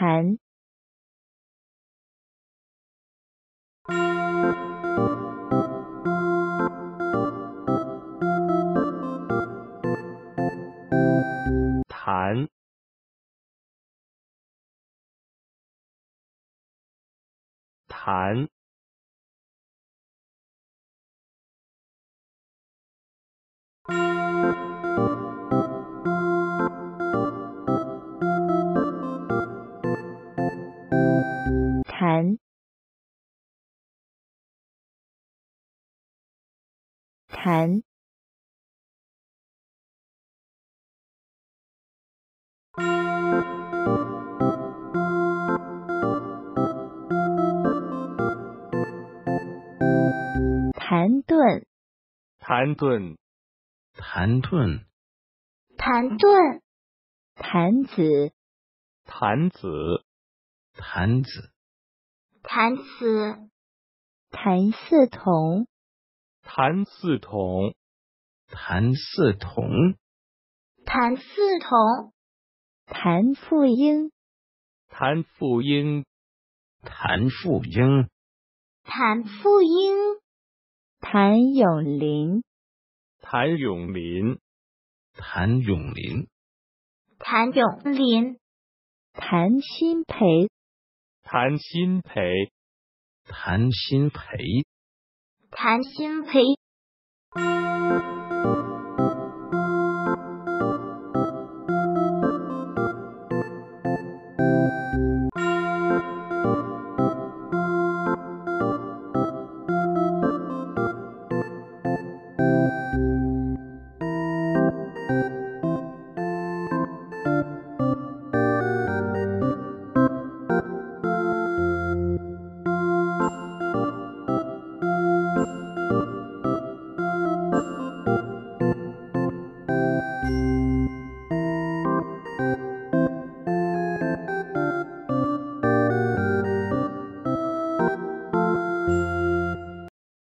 谈。谈。谈。谈。谈。谭盾谭盾谭盾谭盾弹子。弹子。弹子弹子弹四筒。弹四筒。弹四筒。弹四同，谭富英谭富英谭富英谭富英谭咏麟。谭咏麟。谭咏麟。谭咏麟。谭鑫培谭鑫培谭鑫培谭鑫培